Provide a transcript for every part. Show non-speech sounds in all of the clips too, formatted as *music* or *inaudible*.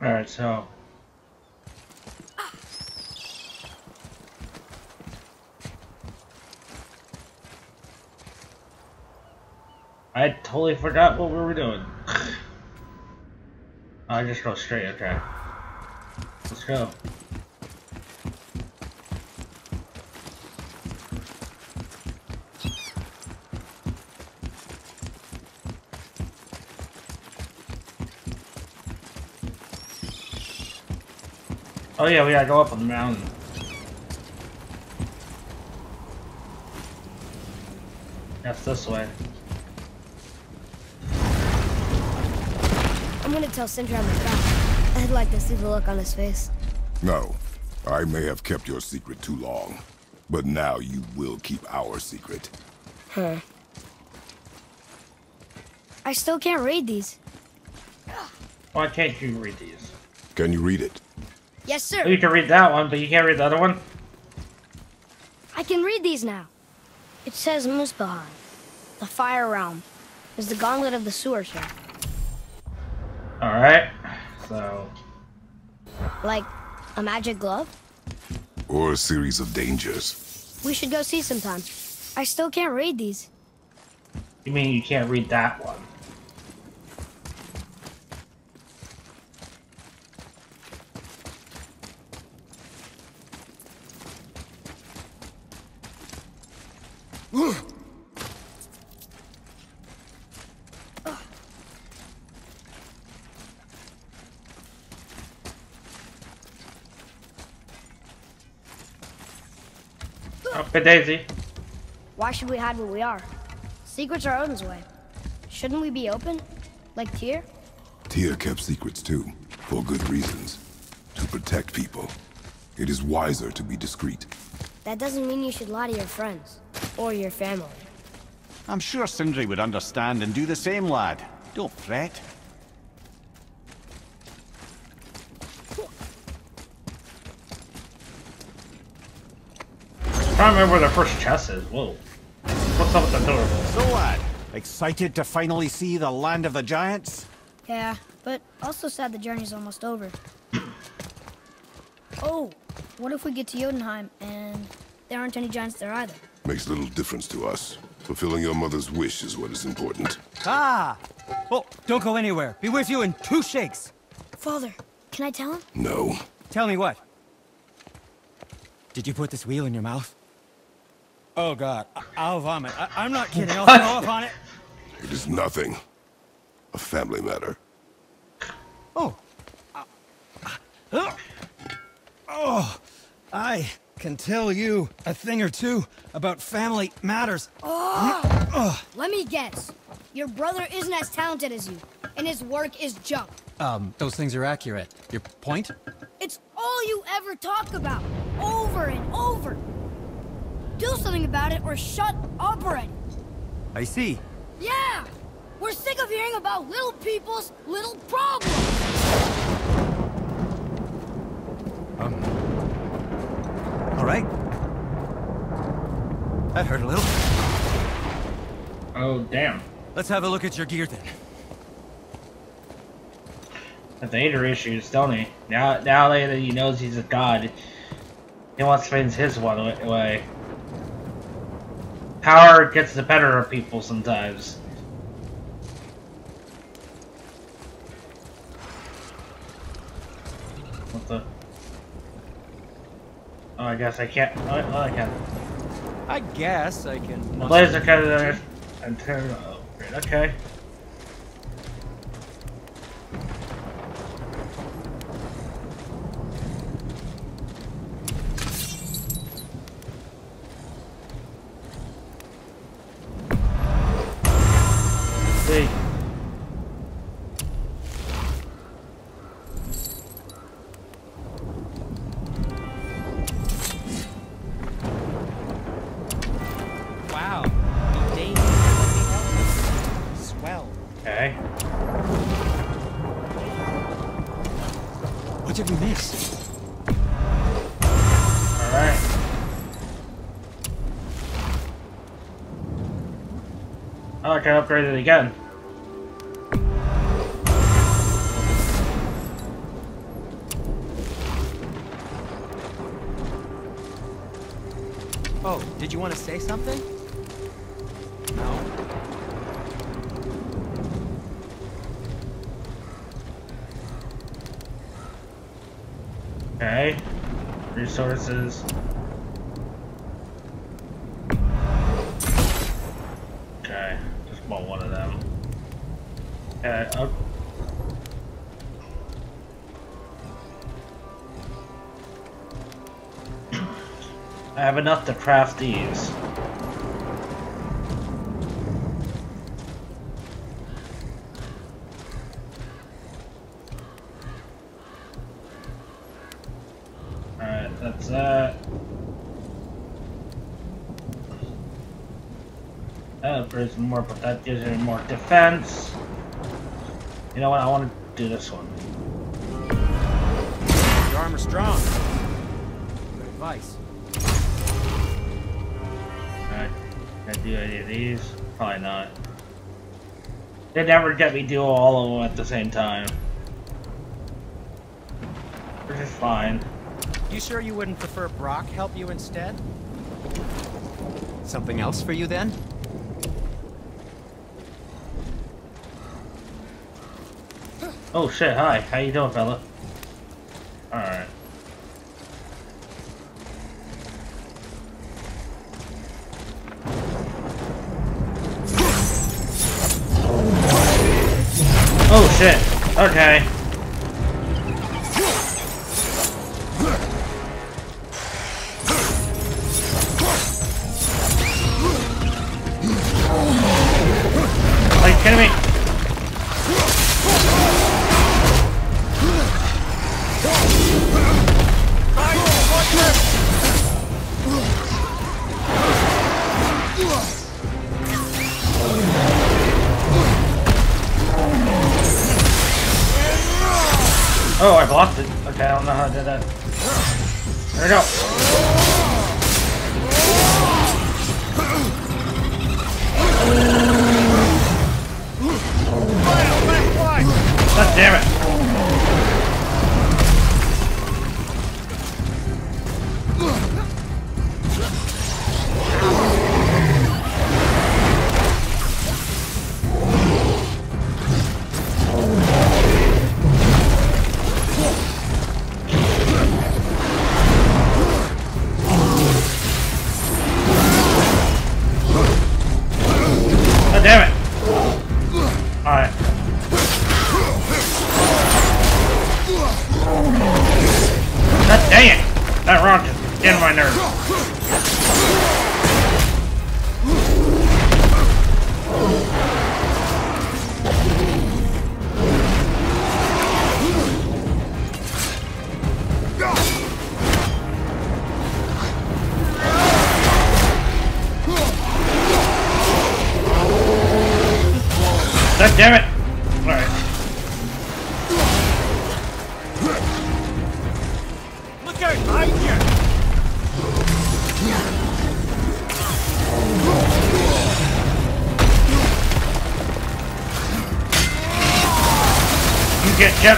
Alright, so. I totally forgot what we were doing. *sighs* I just go straight, okay. Let's go. Oh yeah, we gotta go up on the mountain. That's this way. I'm gonna tell Sindri I'm back. I'd like to see the look on his face. No. I may have kept your secret too long. But now you will keep our secret. Huh. I still can't read these. Why can't you read these? Can you read it? Yes, sir. You can read that one, but you can't read the other one? I can read these now. It says Muspelheim. The Fire Realm is the gauntlet of the sewer here. Alright. So. Like a magic glove? Or a series of dangers. We should go see sometime. I still can't read these. You mean you can't read that one? Okay, Daisy. Why should we hide where we are? Secrets are Odin's way. Shouldn't we be open? Like Tyr? Tyr kept secrets too, for good reasons. To protect people. It is wiser to be discreet. That doesn't mean you should lie to your friends. Or your family. I'm sure Sindri would understand and do the same, lad. Don't fret. I don't remember where the first chest is. Whoa. What's up with the door? So, lad, excited to finally see the land of the giants? Yeah, but also sad the journey's almost over. *clears throat* oh, what if we get to Jotunheim and there aren't any giants there either? Makes little difference to us. Fulfilling your mother's wish is what is important. Ah! Oh, don't go anywhere. Be with you in two shakes. Father, can I tell him? No. Tell me what? Did you put this wheel in your mouth? Oh god, I I'll vomit. I am not kidding. I'll *laughs* throw up on it. It is nothing. A family matter. Oh. Uh, oh. I can tell you a thing or two about family matters. Oh! Let me guess. Your brother isn't as talented as you, and his work is junk. Um, those things are accurate. Your point? It's all you ever talk about, over and over. Do something about it or shut up already. I see. Yeah! We're sick of hearing about little people's little problems! Um. All right. That hurt a little. Oh, damn. Let's have a look at your gear then. The Vader issues, don't he? Now, now that he knows he's a god, he wants to things his one way. Power gets the better of people sometimes. What the? Oh, I guess I can't. Oh, oh I can. I guess I can. Laser cutter turn. Oh, great. Okay. upgrade it again. Oh, did you want to say something? No. Okay. Resources. Enough to craft these. Alright, that's that. That more, but that gives me more defense. You know what? I want to do this one. Your armor's strong. Good advice. Do any of these? Probably not. They never get me do all of them at the same time. Which is fine. You sure you wouldn't prefer Brok help you instead? Something else for you then? Oh shit, hi. How you doing, fella?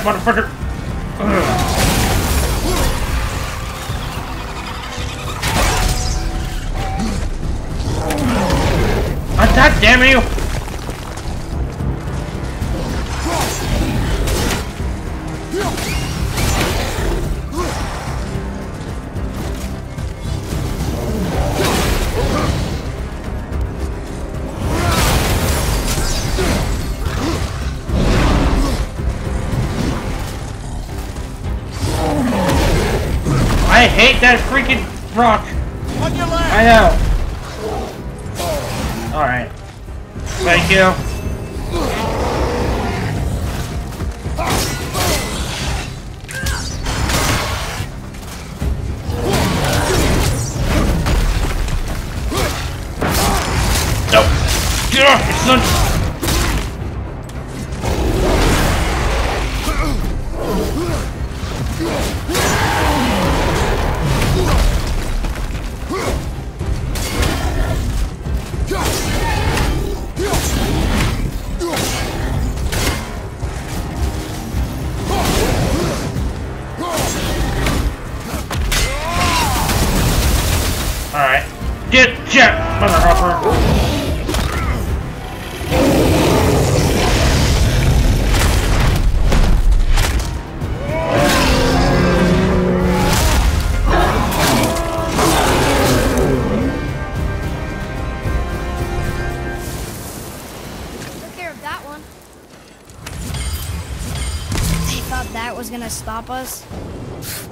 Motherfucker! Stop us?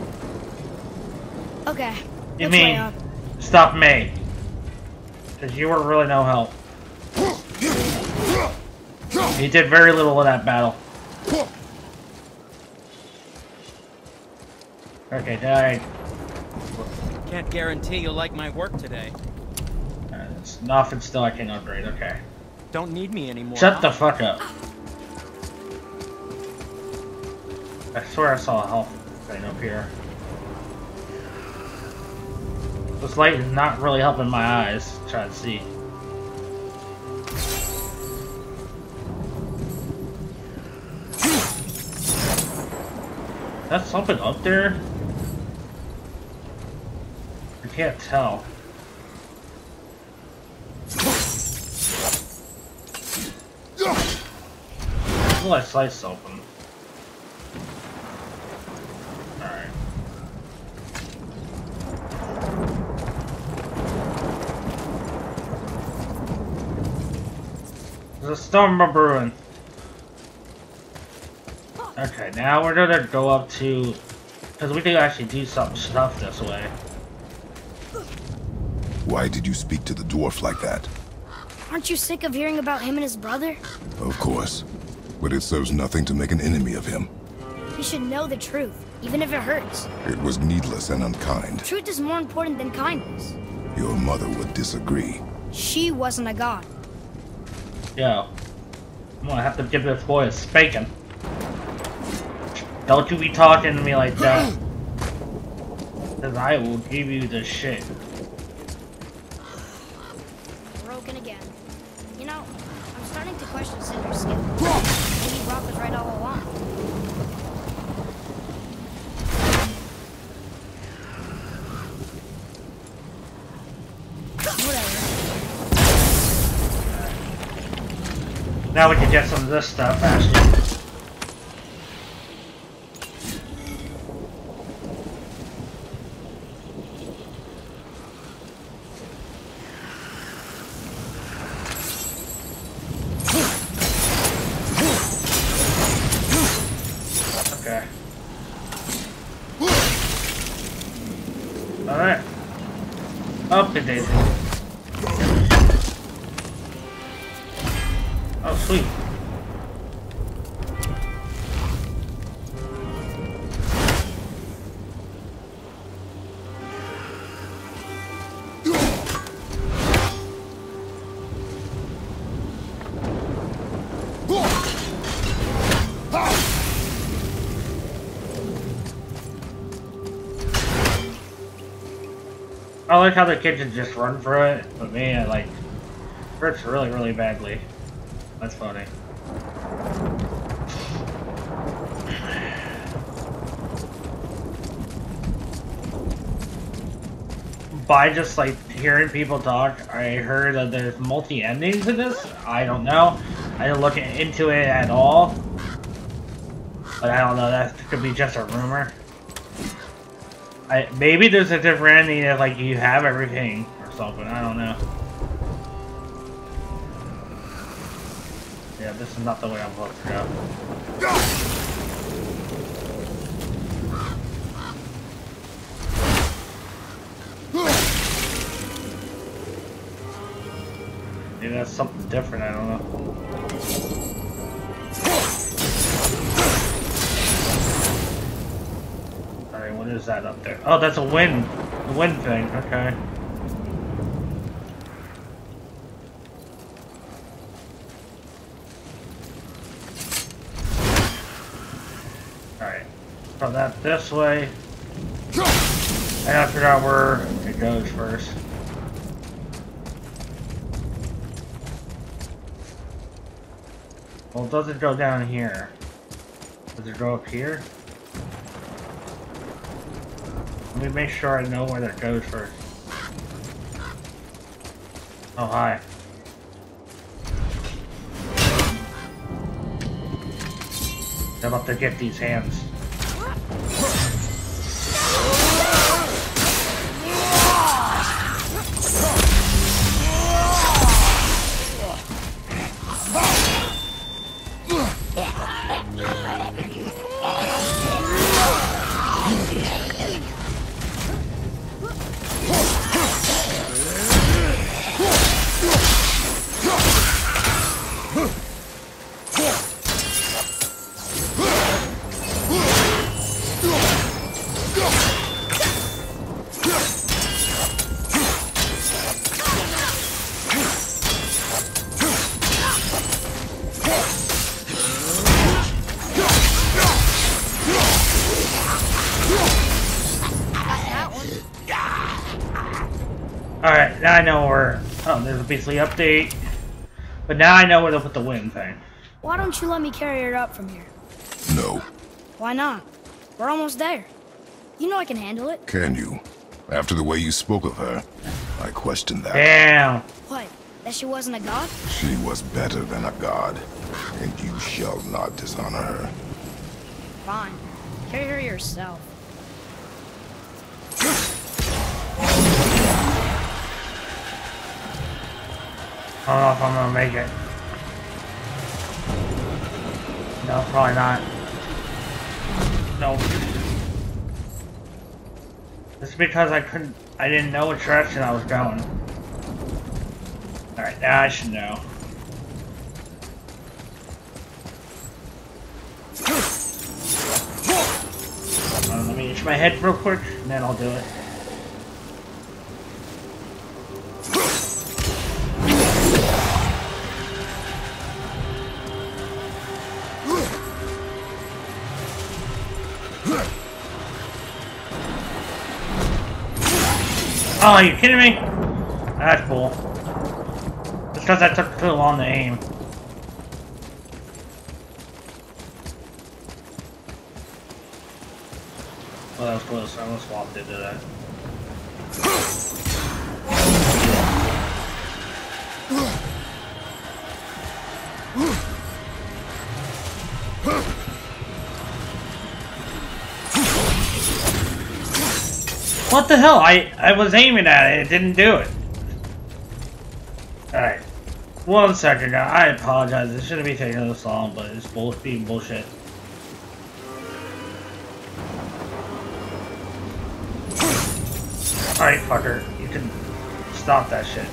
Okay. You which way mean stop me? Because you were really no help. You did very little in that battle. Okay, now I, Can't guarantee you'll like my work today. uh, it's nothing still I can upgrade. Okay. Don't need me anymore. Shut the fuck up. I swear I saw a health thing up here. This light is not really helping my eyes try to see. That's something up there? I can't tell. Well, I sliced open. Alright. There's a storm brewing. Okay, now we're gonna go up to... Because we can actually do some stuff this way. Why did you speak to the dwarf like that? Aren't you sick of hearing about him and his brother? Of course. But it serves nothing to make an enemy of him. He should know the truth, even if it hurts. It was needless and unkind. Truth is more important than kindness. Your mother would disagree. She wasn't a god. Yo. I'm gonna have to give this boy a spanking. Don't you be talking to me like that. Cause I will give you the shit. Now we can get some of this stuff faster. Like how the kid can just run through it, but me, I like hurts really, really badly. That's funny. By just like hearing people talk, I heard that there's multi endings in this. I don't know. I didn't look into it at all. But I don't know. That could be just a rumor. I maybe there's a different ending like you have everything or something. I don't know. Yeah, this is not the way I'm supposed to go. Maybe that's something different, I don't know. Is that up there? Oh, that's a wind. A wind thing, okay. Alright. Throw that this way. I gotta figure out where it goes first. Well, does it go down here. Does it go up here? Let me make sure I know where that goes first. Oh, hi. I'm about to get these hands. Now I know where. Oh, there's a bestiary update. But now I know where to put the wind thing. Why don't you let me carry it up from here? No. Why not? We're almost there. You know I can handle it. Can you? After the way you spoke of her, I question that. Damn. What? That she wasn't a god? She was better than a god, and you shall not dishonor her. Fine. Carry her yourself. I don't know if I'm gonna make it. No, probably not. Nope. Just because I couldn't, I didn't know which direction I was going. Alright, now I should know. Uh, let me itch my head real quick, and then I'll do it. Oh, are you kidding me? That's cool. Just because I took too long to aim. Well, that was close. I almost swapped into that. What the hell? I, I was aiming at it. It didn't do it. Alright. One second, guys. I apologize. It shouldn't be taking this long, but it's bull being bullshit. Alright, fucker. You can stop that shit.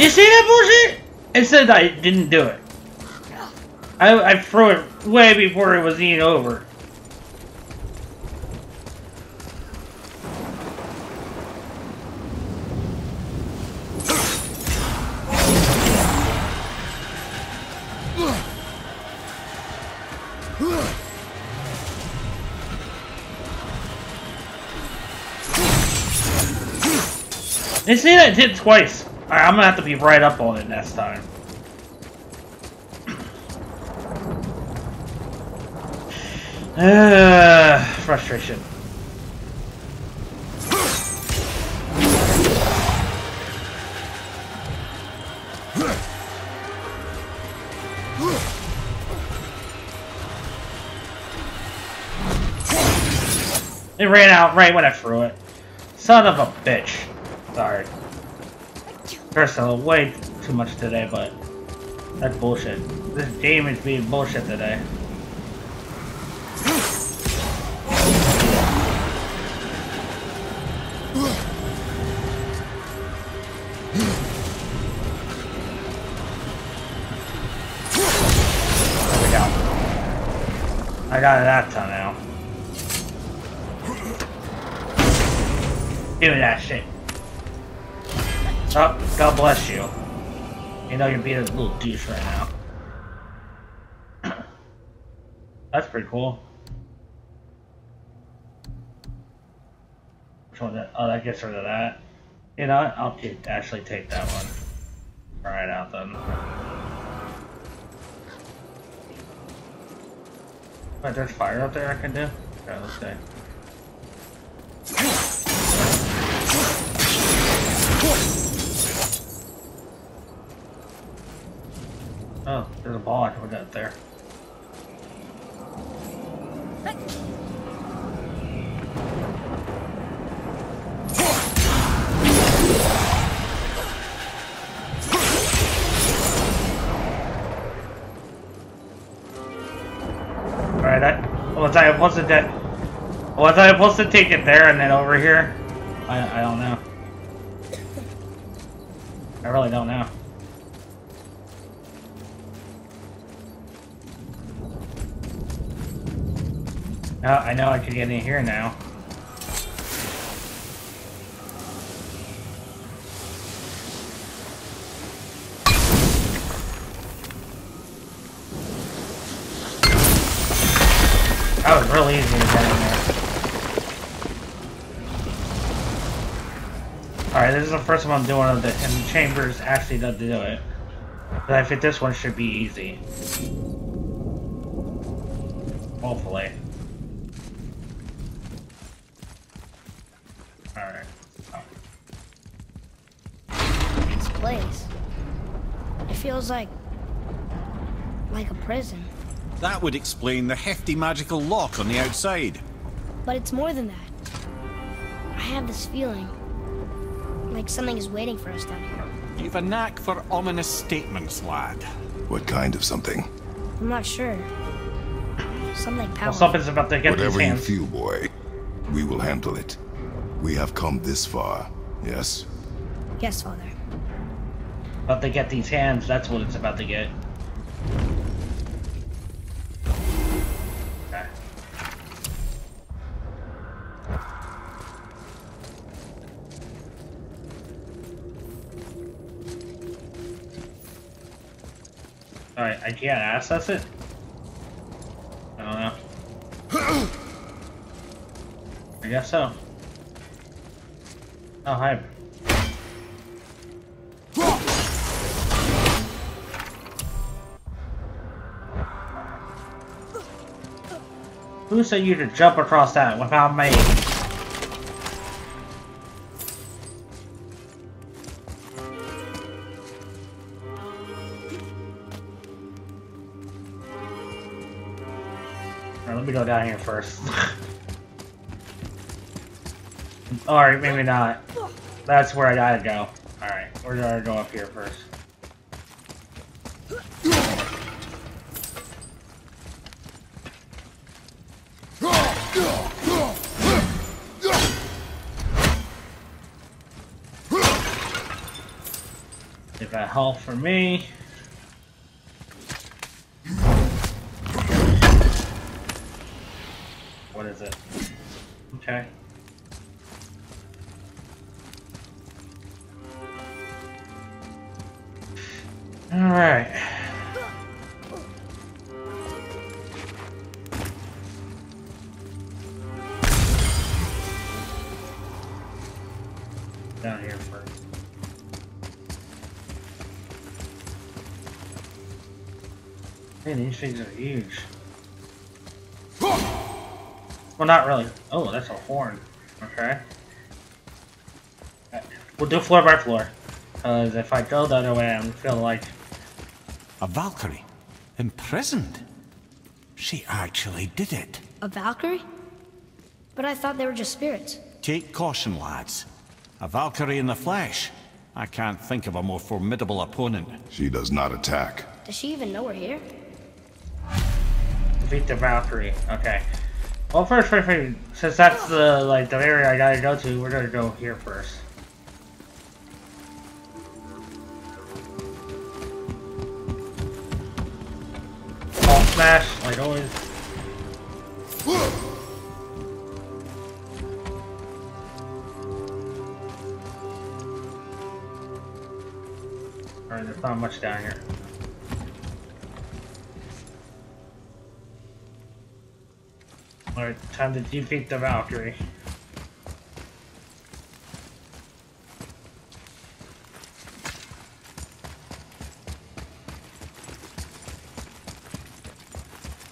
You see that bullshit? It said I didn't do it. I, I threw it way before it was even over. You see that? Did twice. I'm gonna have to be right up on it next time. Uh, frustration. It ran out right when I threw it. Son of a bitch. Sorry. Cursed of all, way too much today, but that's bullshit. This game is being bullshit today. I got it that time now. Do that shit. God bless you. You know you're being a little douche right now. *clears throat* That's pretty cool. Which one? That, oh, that gets rid of that. You know? I'll actually take that one. It out then. Wait, there's fire up there I can do? Okay, let's see. Oh, there's a ball I can put that there. Alright, was I supposed to was I supposed to take it there and then over here? I I don't know. I really don't know. Oh, I know I can get in here now. That was real easy to get in there. Alright, this is the first time I'm doing it, and the chambers actually does do it. But I think this one should be easy. Hopefully. Place. It feels like... like a prison. That would explain the hefty magical lock on the outside. But it's more than that. I have this feeling. Like something is waiting for us down here. You've a knack for ominous statements, lad. What kind of something? I'm not sure. Something Well, powerful. something's about to get Whatever these you feel, boy. We will handle it. We have come this far, yes? Yes, Father. About to get these hands, that's what it's about to get. Okay. Alright, I can't access it? I don't know. *clears throat* I guess so. Oh, hi. Who said you to jump across that without me? Let me go down here first. *laughs* Alright, maybe not. That's where I gotta go. Alright, we're gonna go up here first. Help for me. Things are huge. Well, not really. Oh, that's a horn. Okay. We'll do floor by floor. Because if I go the other way, I'm feel like... A Valkyrie? Imprisoned? She actually did it. A Valkyrie? But I thought they were just spirits. Take caution, lads. A Valkyrie in the flesh. I can't think of a more formidable opponent. She does not attack. Does she even know we're here? Defeat the Valkyrie. Okay. Well, first, first, first, since that's the, like, the area I gotta go to, we're gonna go here first. Ball smash, like always. Alright, there's not much down here. Alright, time to defeat the Valkyrie.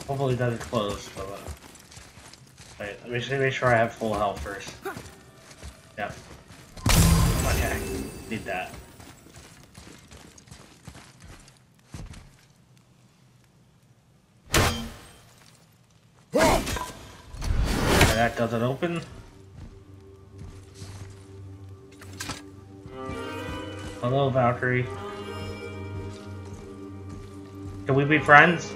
Hopefully that is close, but uh, wait, let me see, make sure I have full health first. Yep. Okay, need that. Doesn't open. Hello, Valkyrie. Can we be friends?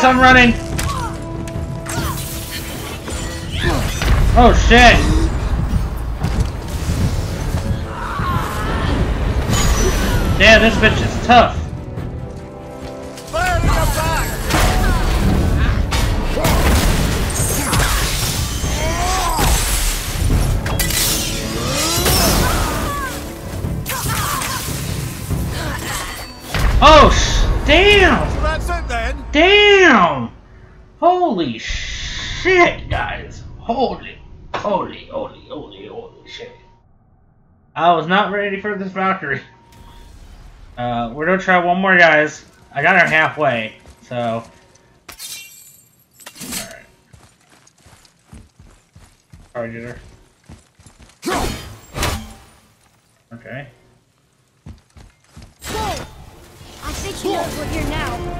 Back. I'm running! Oh shit! Damn, this bitch is tough. Oh, sh damn! So that's it then. Damn! Holy shit, guys. Holy, holy, holy, holy, holy shit. I was not ready for this Valkyrie. Uh, we're gonna try one more, guys. I got her halfway, so... Alright. Target her. Okay. Whoa! I think he knows we're here now.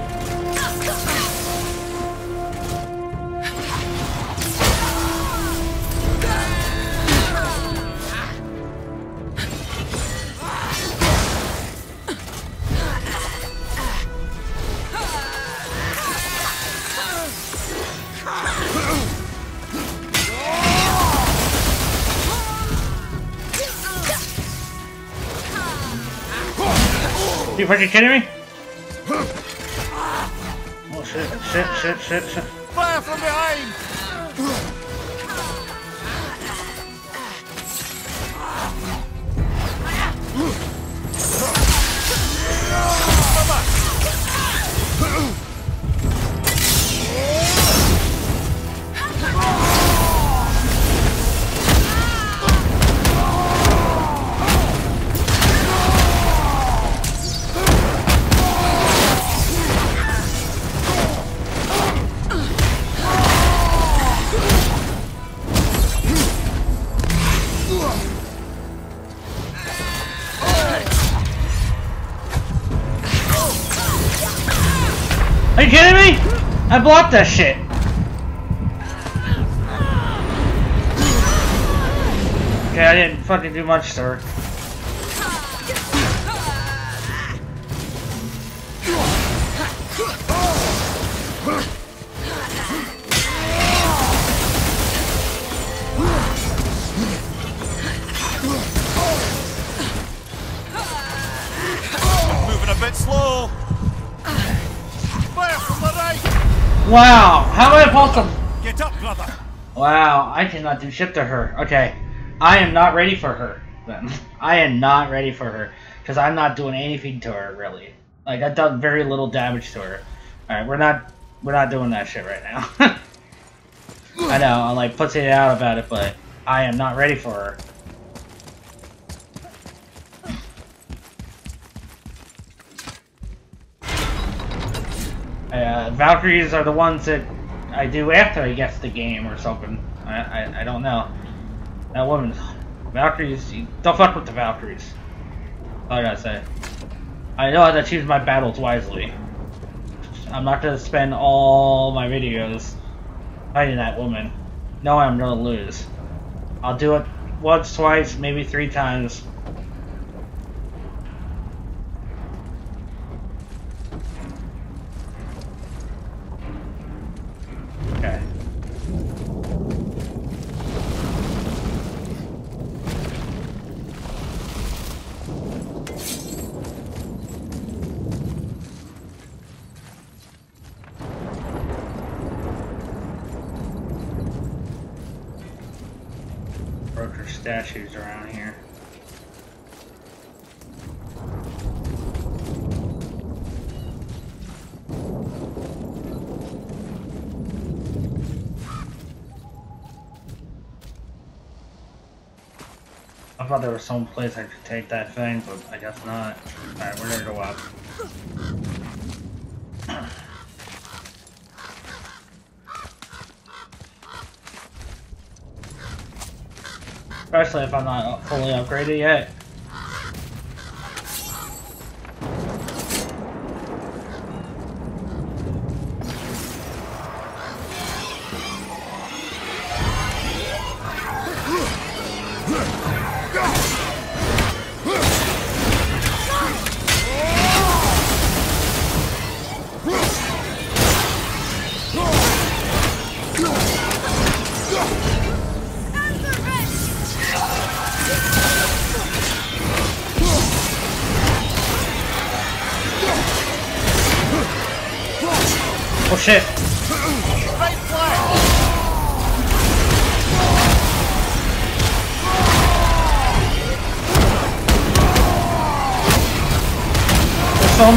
You fucking kidding me? Oh shit, shit, shit, shit, shit. Fire from behind. I blocked that shit. Okay, I didn't fucking do much her. Wow, how am I supposed to... Get up, brother. Wow, I cannot do shit to her. Okay, I am not ready for her, then. *laughs* I am not ready for her. Because I'm not doing anything to her, really. Like, I've done very little damage to her. Alright, we're not... We're not doing that shit right now. *laughs* I know, I'm like pussing it out about it, but I am not ready for her. Uh, Valkyries are the ones that I do after I get the game or something. I, I, I don't know. That woman, Valkyries, don't fuck with the Valkyries. All I gotta say. I know how to choose my battles wisely. I'm not gonna spend all my videos fighting that woman, No, I'm gonna lose. I'll do it once, twice, maybe three times. Okay. Broker statues around here. I thought there was some place I could take that thing, but I guess not. Alright, we're gonna go up. Especially if I'm not fully upgraded yet.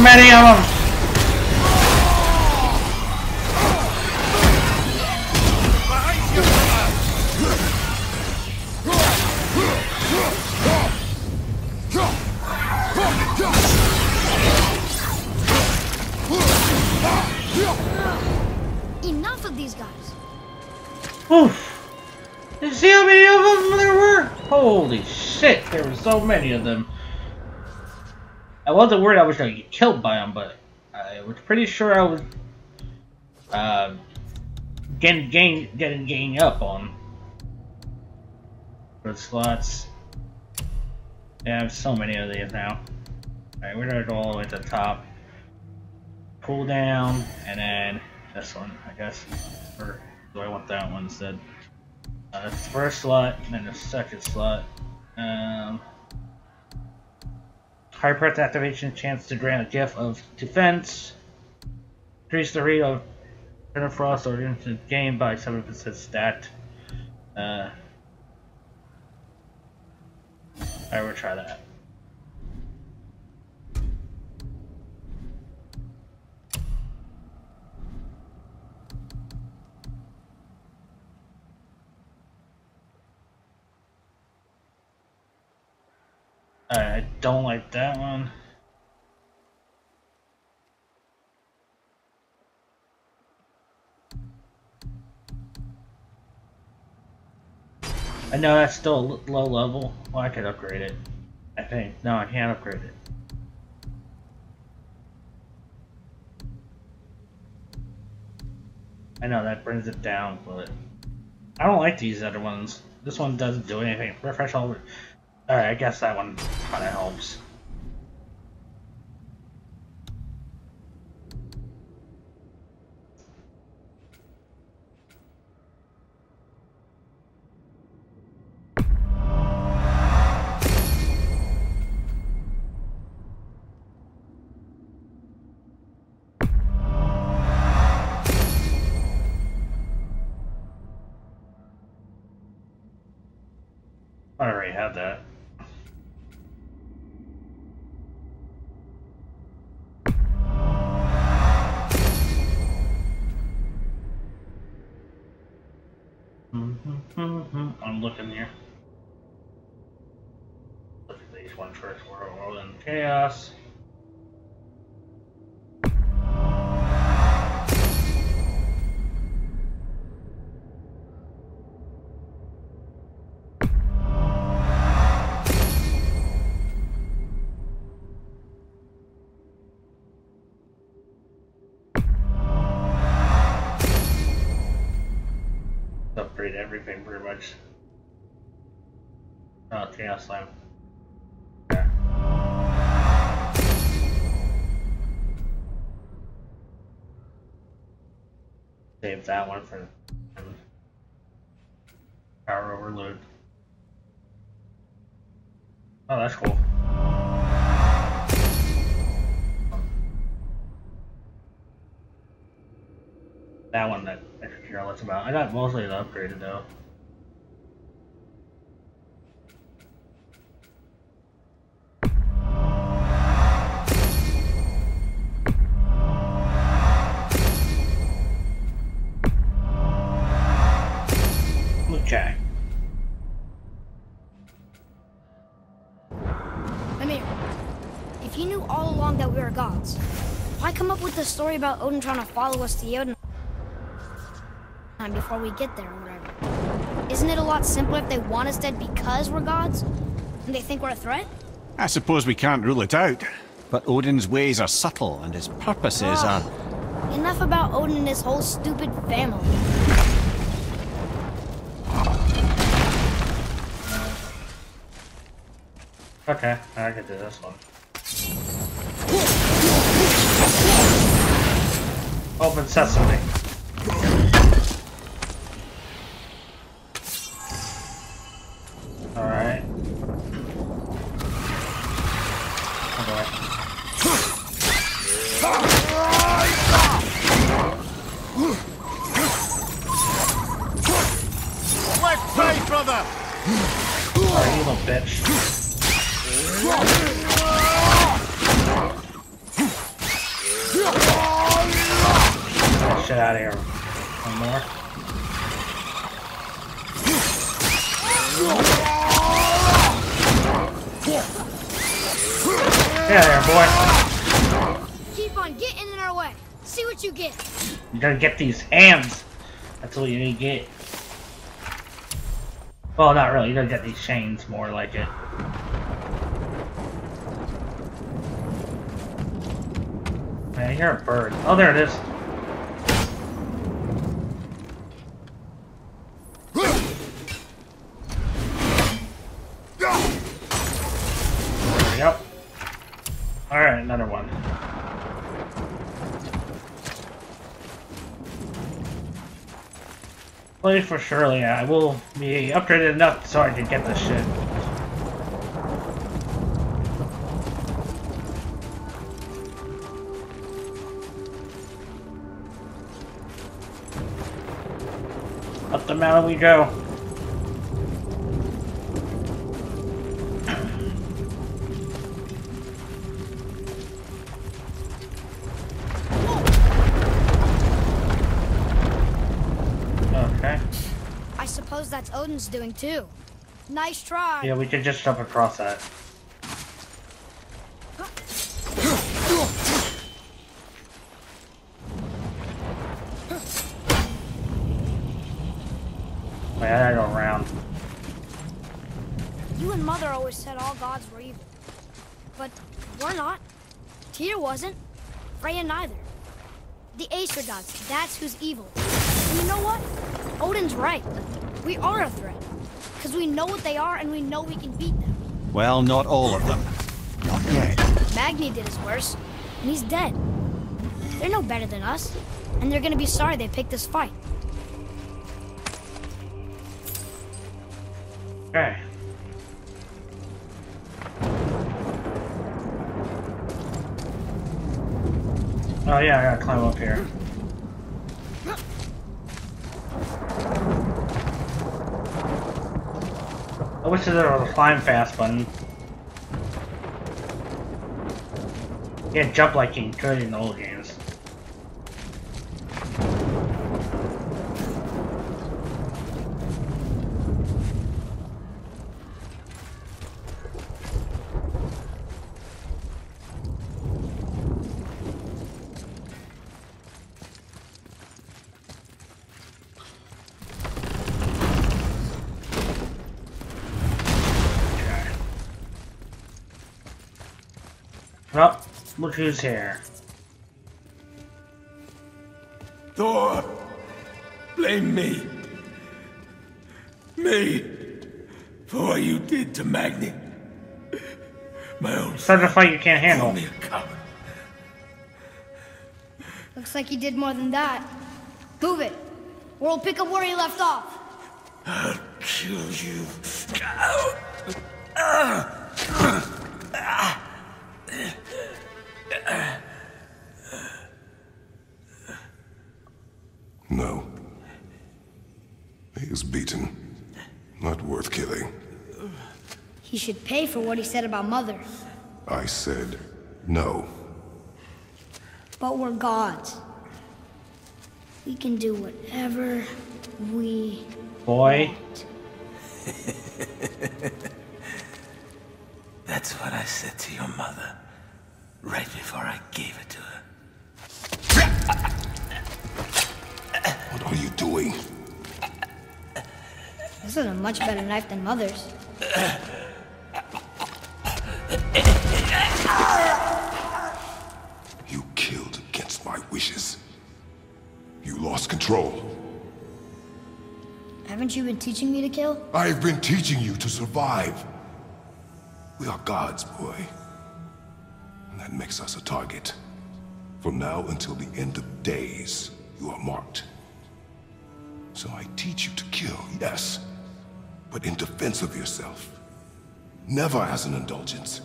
Many of them! Enough of these guys. Oof! Did you see how many of them there were? Holy shit, there were so many of them. I wasn't worried I was gonna get killed by them, but I was pretty sure I was uh, getting gain getting gang up on the slots. Yeah, I have so many of these now. Alright, we're gonna go all the way to the top. Pull down, and then this one, I guess. Or do I want that one instead? Uh, the first slot, and then the second slot. Um, high breath activation chance to grant a gift of defense. Increase the rate of Frost or the game by 7% stat. Uh, Alright, we'll try that. I don't like that one. I know that's still low level. Well, I could upgrade it. I think. No, I can't upgrade it. I know that brings it down, but I don't like these other ones. This one doesn't do anything. Refresh all. Alright, I guess that one kind of helps. Much. Oh, chaos slam. Save that one for power overload. Oh, that's cool. That one that care less about. I got mostly the upgraded though. Story about Odin trying to follow us to Jotunheim before we get there or whatever? Isn't it a lot simpler if they want us dead because we're gods? And they think we're a threat? I suppose we can't rule it out. But Odin's ways are subtle, and his purposes are... Ah, Enough about Odin and his whole stupid family. Okay, I can do this one. Open sesame. Get these hands. That's what you need to get. Well, not really. You gotta get these chains more like it. Man, you're a bird. Oh, there it is. There we go. Alright, another one. Slowly for surely, I will be upgraded enough so I can get this shit. Up the mountain we go. Odin's doing too. Nice try. Yeah, we could just jump across that. Wait, I gotta go around. You and Mother always said all gods were evil. But we're not. Tyr wasn't. Freya neither. The Aesir gods, that's who's evil. And you know what? Odin's right. We are a threat. Because we know what they are and we know we can beat them. Well, not all of them. Not yet. Magni did his worst, and he's dead. They're no better than us, and they're gonna be sorry they picked this fight. Okay. Oh yeah, I gotta climb up here. I wish there a climb fast button. Can't jump like you could in the old games. Okay. Well, look who's here. Thor! Blame me. Me. For what you did to Magni. My own Start a fight you can't handle. Call me a coward. Looks like he did more than that. Move it, or we'll pick up where he left off. I'll kill you. He should pay for what he said about Mother. I said no. But we're gods. We can do whatever we Boy. *laughs* That's what I said to your mother, right before I gave it to her. What are you doing? This is a much better knife than Mother's. *laughs* control. Haven't you been teaching me to kill? I've been teaching you to survive. We are gods, boy. And that makes us a target. From now until the end of days, you are marked. So I teach you to kill, yes. But in defense of yourself. Never as an indulgence.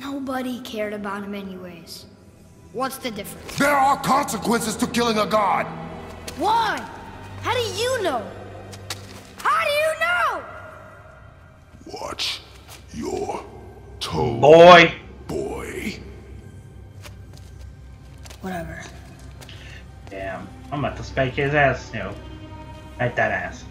Nobody cared about him anyways. What's the difference? There are consequences to killing a god! Why? How do you know? How do you know? Watch your toe. Boy. Boy. Whatever. Damn. I'm about to spank his ass, you know. Like that ass.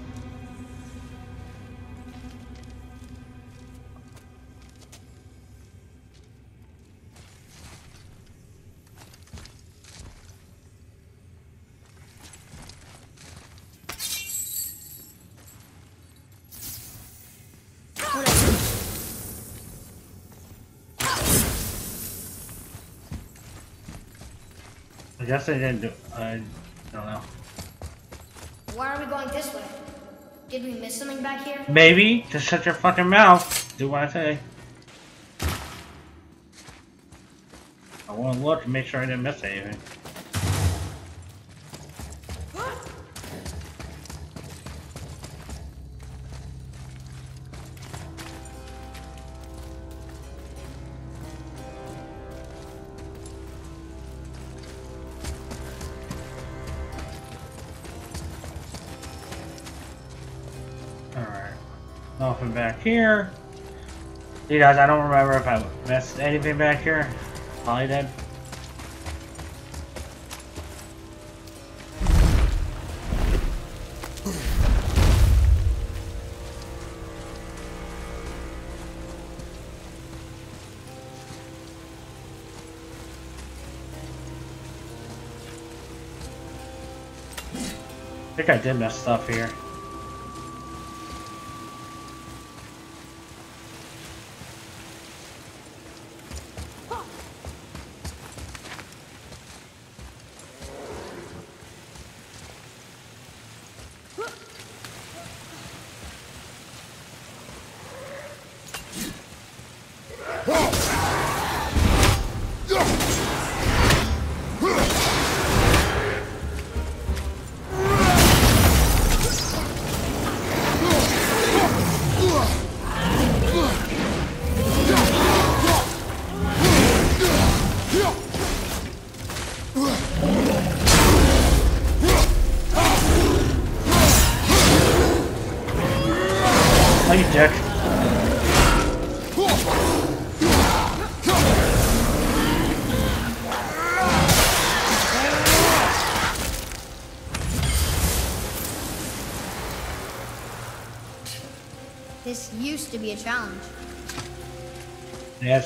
I guess I didn't do. I don't know. Why are we going this way? Did we miss something back here? Maybe. Just shut your fucking mouth. Do what I say. I want to look and make sure I didn't miss anything. Nothing back here. You guys, I don't remember if I missed anything back here. Probably did. I think I did miss stuff here.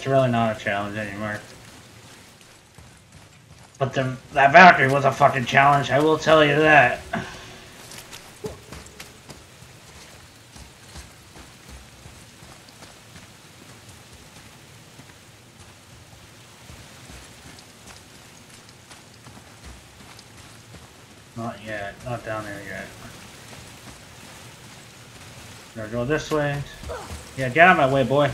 Really not a challenge anymore. But the that Valkyrie was a fucking challenge, I will tell you that. Not yet, not down there yet. Gotta go this way. Yeah, get out of my way, boy.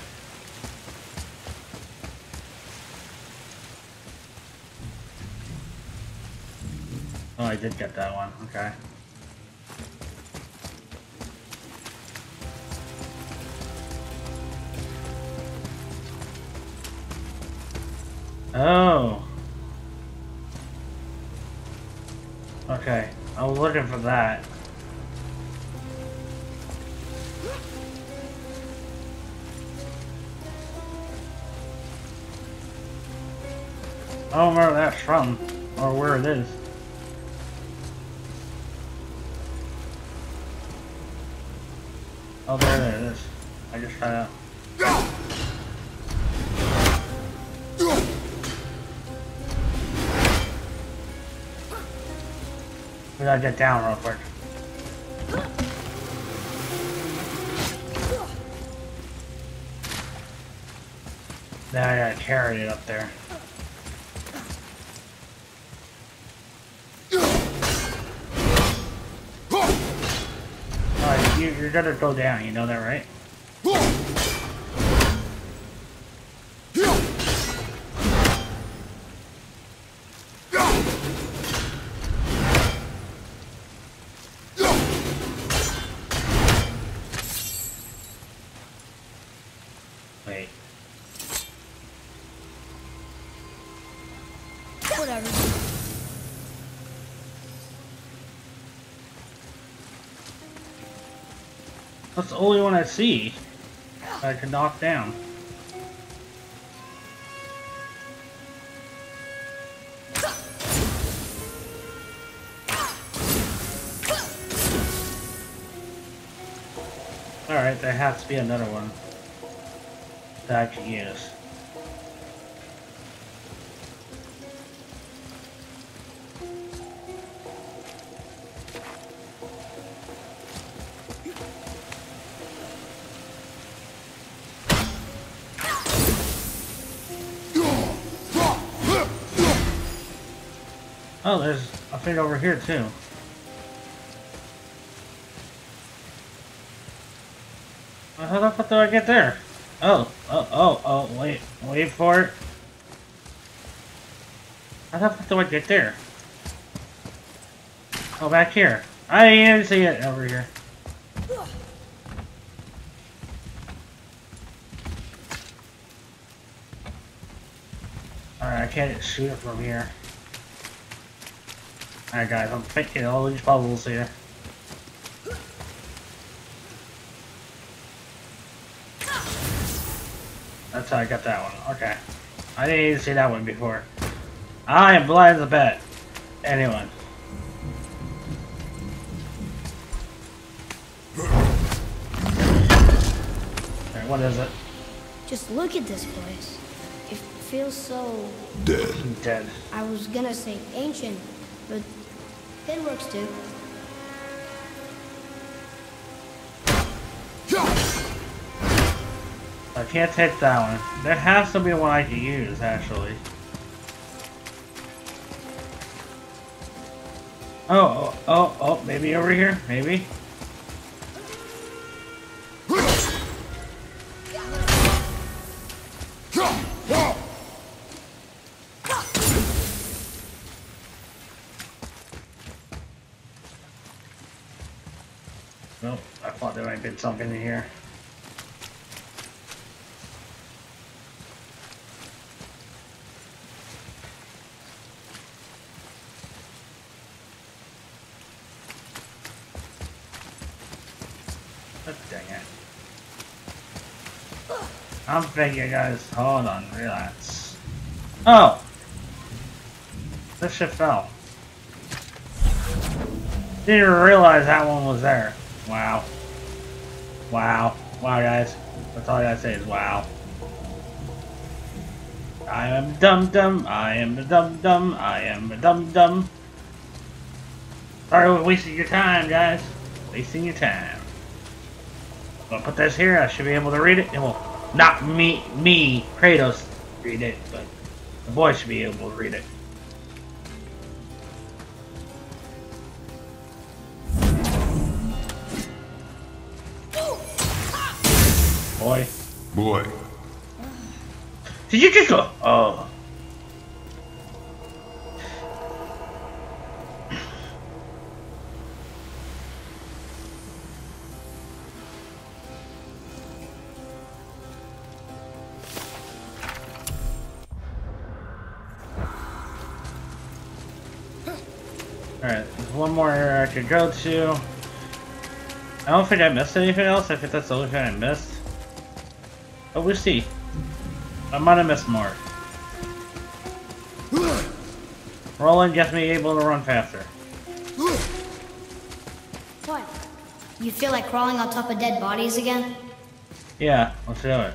Did get that one. Okay. Oh. Okay. I was looking for that. I don't remember where that's from, or where it is. Oh, there it is. I just tried out. We gotta get down real quick. Now I gotta carry it up there. You're gonna go down, you know that, right? the only one I see I can knock down. Alright, there has to be another one that I can use. Oh, there's a thing over here too. How the fuck do I get there? Oh, oh, oh, oh, wait, wait for it. How the fuck do I get there? Oh, back here. I didn't see it over here. Alright, I can't shoot it from here. Alright guys, I'm picking all these puzzles here. That's how I got that one. Okay. I didn't even see that one before. I am blind as a bat. Anyone. Alright, what is it? Just look at this place. It feels so... Dead. Dead. I was gonna say ancient, but it works too. I can't take that one. There has to be one I can use, actually. Oh, oh, oh, oh, maybe over here? Maybe? Something in here. God dang it. I'm thinking, guys. Hold on, relax. Oh! This shit fell. Didn't even realize that one was there. Wow. Wow. Wow, guys. That's all I gotta say is wow. I am dum dum. I am a dum dum. I am a dum dum. Sorry we're wasting your time, guys. Wasting your time. I'll put this here. I should be able to read it. It will not me, me, Kratos, read it, but the boy should be able to read it. Did you just go? Oh. Alright, there's one more area I could go to. I don't think I missed anything else. I think that's the only thing I missed. But we'll see. I might have missed more. Rolling gets me able to run faster. What? You feel like crawling on top of dead bodies again? Yeah, let's do it.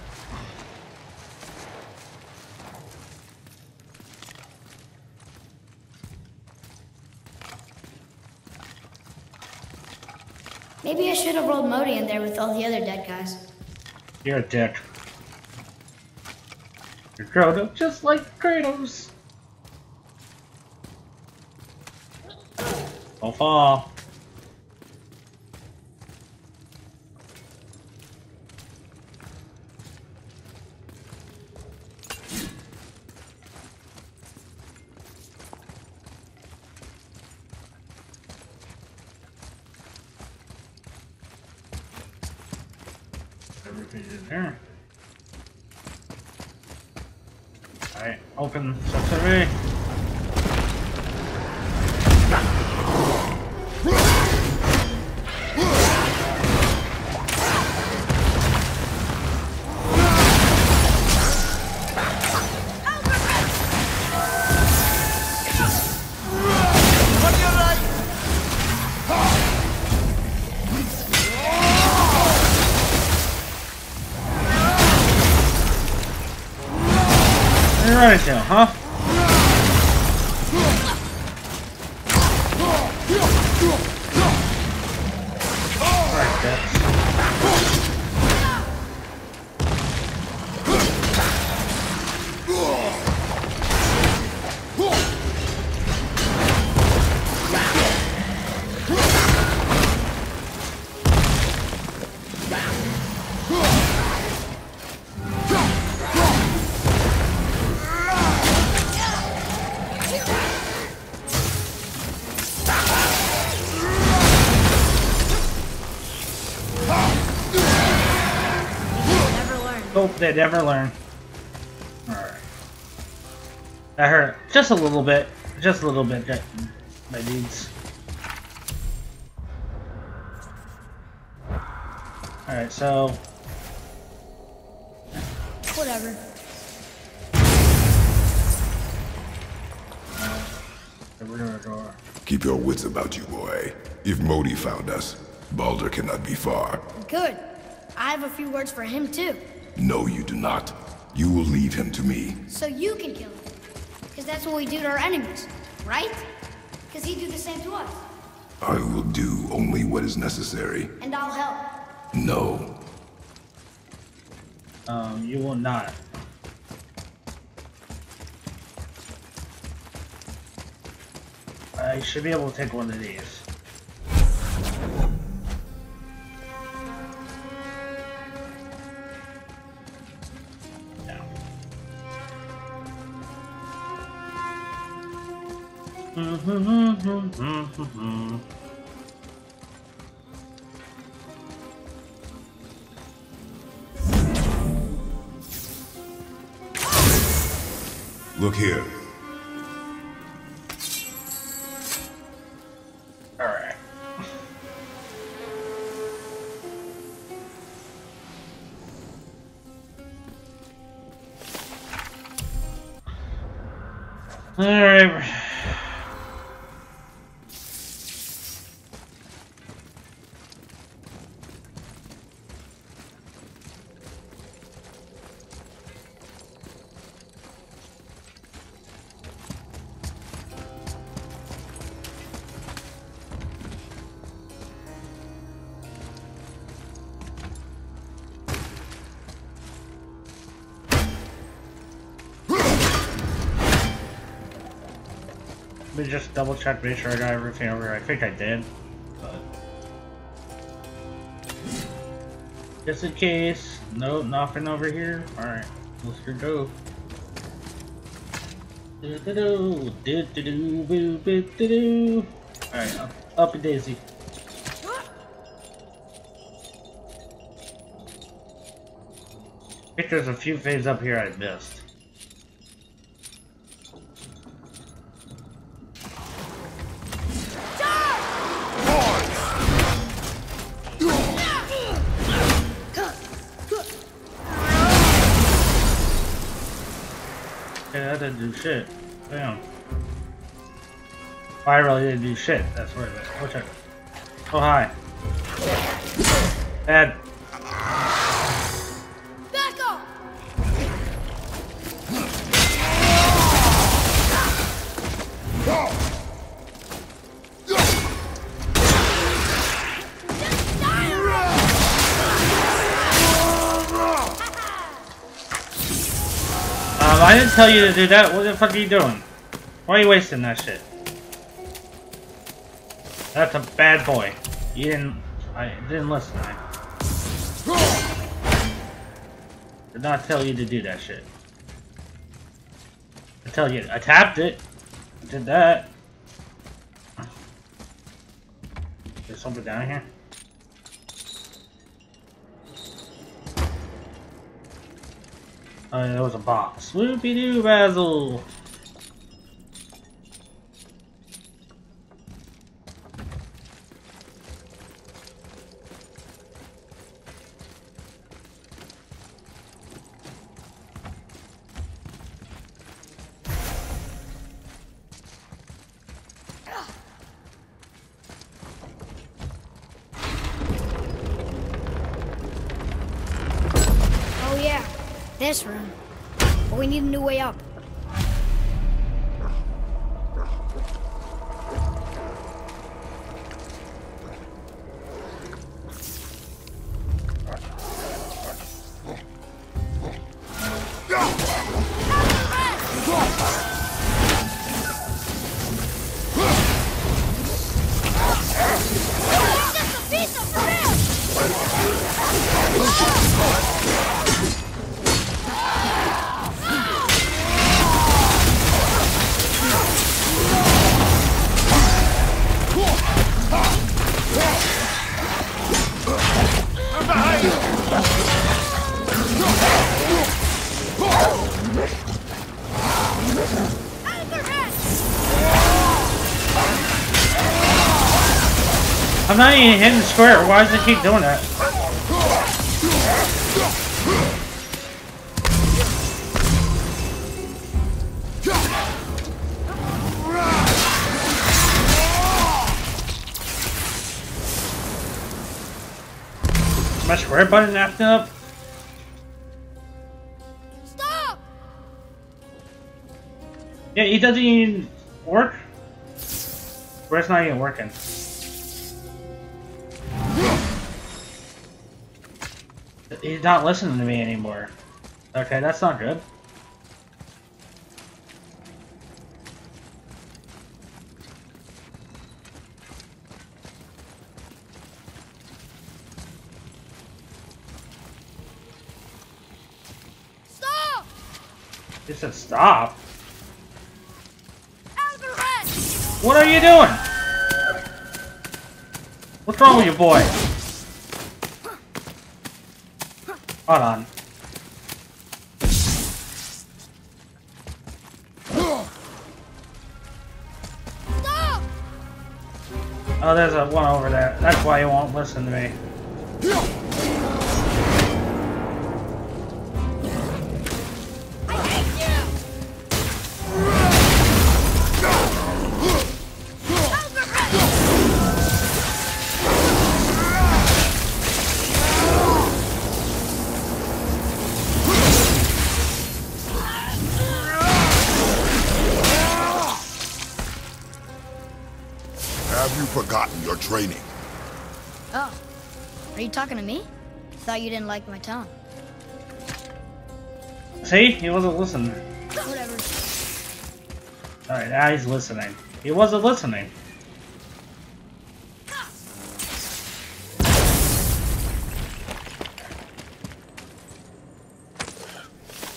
Maybe I should have rolled Modi in there with all the other dead guys. You're a dick. You're grown up just like Kratos. Don't fall. Learn. Hope they never learn. Alright. That hurt. Just a little bit. Just a little bit, that- my dudes. Alright, so... Whatever. Get rid of. Keep your wits about you, boy. If Modi found us, Balder cannot be far. Good. I have a few words for him too. No, you do not. You will leave him to me. So you can kill him. Because that's what we do to our enemies, right? Because he'd do the same to us. I will do only what is necessary. And I'll help. No. Um, you will not. I should be able to take one of these. Look here. Just double check, make sure I got everything over here. I think I did. But... Just in case. No, nothing over here. Alright, let's go. Alright, up, up a daisy. I think there's a few things up here I missed. I really didn't do shit. That's is. Watch out. Oh, hi. Bad. Back up! Um, I didn't tell you to do that. What the fuck are you doing? Why are you wasting that shit? That's a bad boy. You didn't... I didn't listen. I did not tell you to do that shit. I tell you, I tapped it. Did that. There's something down here? Oh, yeah, there was a box. Whoopie doo, Basil! I'm not even hitting square. Why does it keep doing that? My square button acting up? Stop! Yeah, it doesn't even work. Where's not even working? He's not listening to me anymore. Okay, that's not good. Stop! He said stop. Alvarez! What are you doing? What's wrong with you, boy? Hold on. Stop! Oh, there's a one over there. That's why he won't listen to me. You talking to me? Thought you didn't like my tone. See? He wasn't listening. Whatever. Alright, now he's listening. He wasn't listening.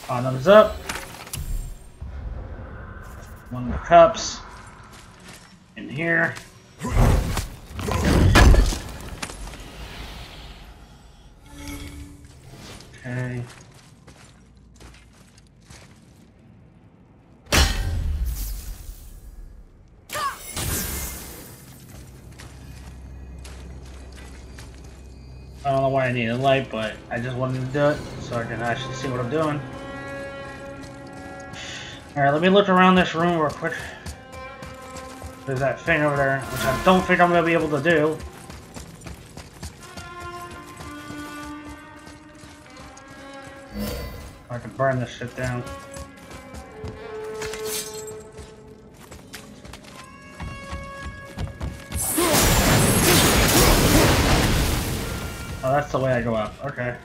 Condoms up. One of the cups. In here. Okay. I don't know why I need a light, but I just wanted to do it so I can actually see what I'm doing. Alright, let me look around this room real quick. There's that thing over there, which I don't think I'm going to be able to do. Can burn this shit down. Oh, that's the way I go up. Okay.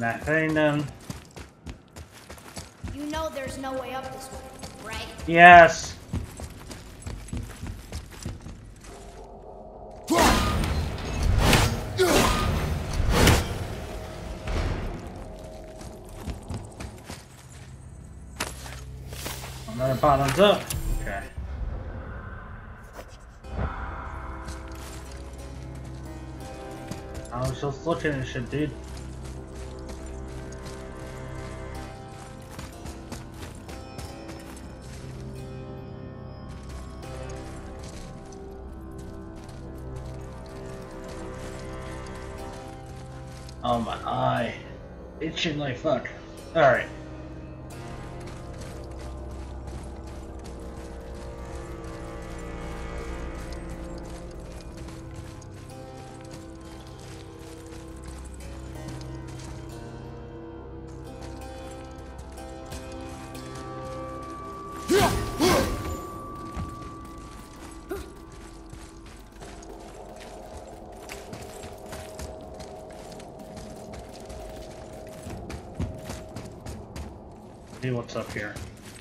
Open that thing then. You know there's no way up this way, right? Yes. Another bottoms up. Okay. I was just looking at shit, dude. Oh my eye. Itching like fuck. Alright.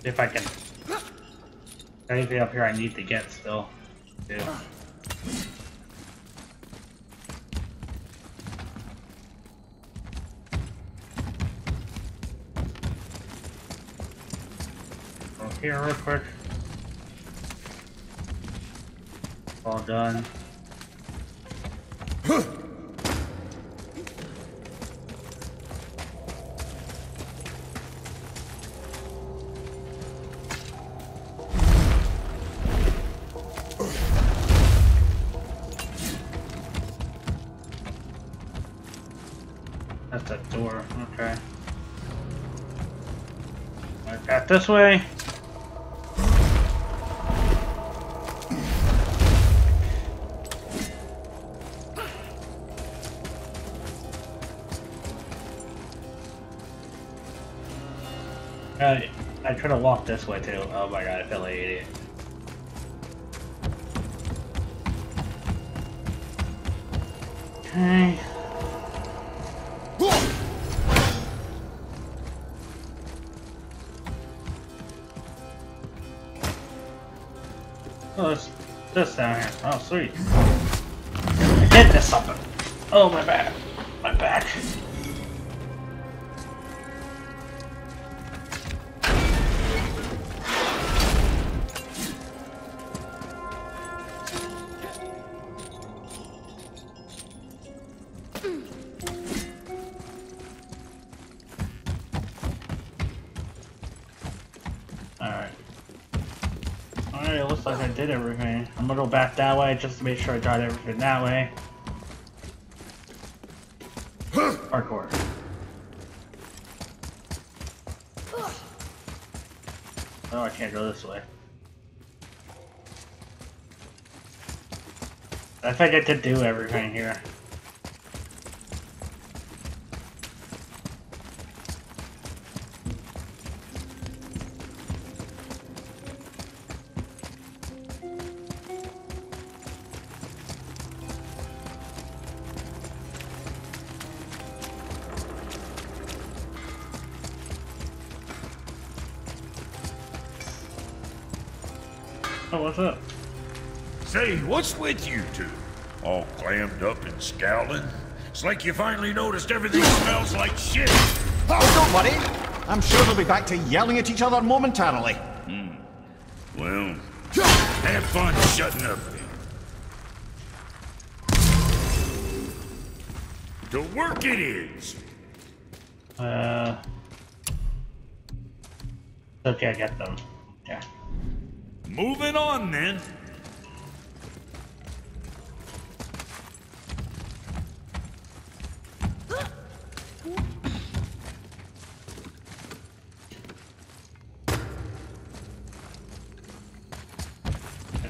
If I can. Anything up here I need to get still. Too. Here real quick. all done. This way. Uh, I try to walk this way too. Oh my god, I feel like an idiot. Oh, my back. My back. Alright. Alright, it looks like I did everything. I'm gonna go back that way just to make sure I got everything that way. Parkour. Oh, I can't go this way. I think I did do everything here. Say, what's with you two? All clammed up and scowling? It's like you finally noticed everything smells like shit. Oh, don't worry. I'm sure they'll be back to yelling at each other momentarily. Hmm. Well, have fun shutting up then. To work it is. Uh. Okay, I got them. Yeah. Moving on then.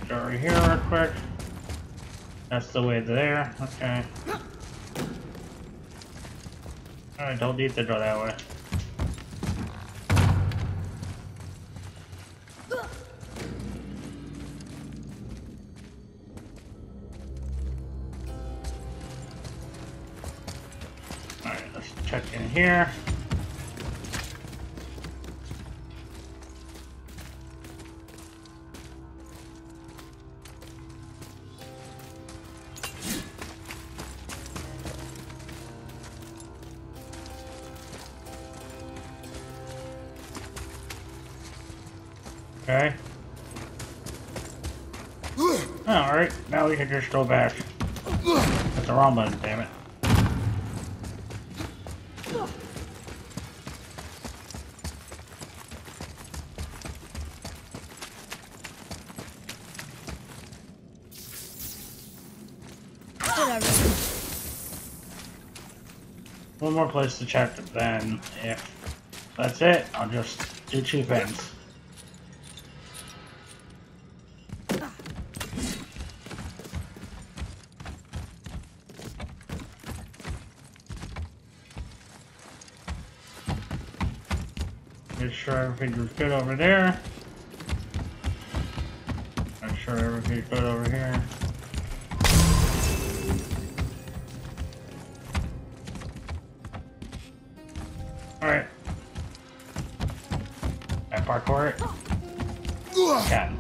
Get over here real That's the way to there. Okay. Alright, don't need to go that way. Alright, let's check in here. Just go back. That's the wrong button, damn it. One more place to check, then if that's it, I'll just do two things. Make sure everything is good over there. Make sure everything's good over here. Alright. I parkour it. Can.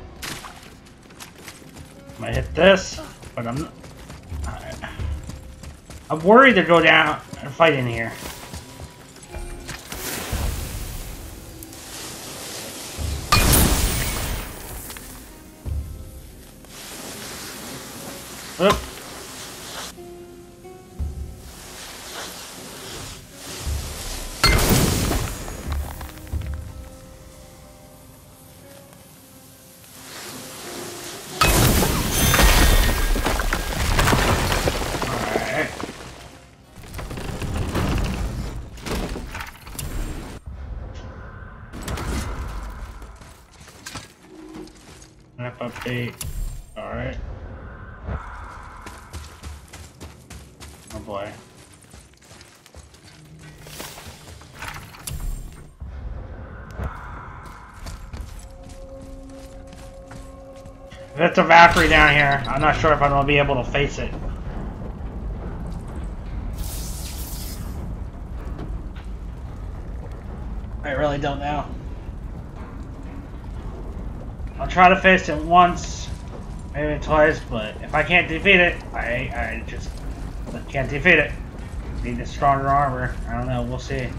I might hit this, but I'm not. Alright. I'm worried to go down and fight in here. It's a Valkyrie down here. I'm not sure if I'm gonna be able to face it. I really don't know. I'll try to face it once, maybe twice, but if I can't defeat it, I, I just can't defeat it. Need a stronger armor. I don't know, we'll see.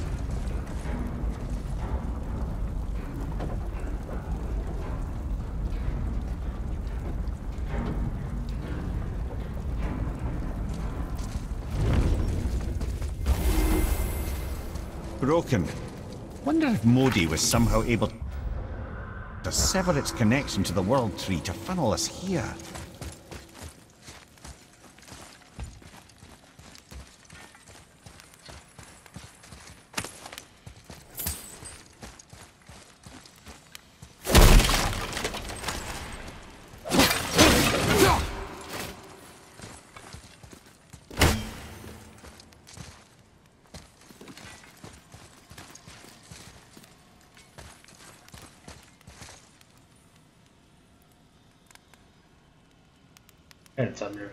Broken. Wonder if Modi was somehow able to sever its connection to the World Tree to funnel us here. It's under.